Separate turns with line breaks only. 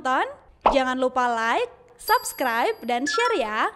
Nonton, jangan lupa like, subscribe, dan share ya.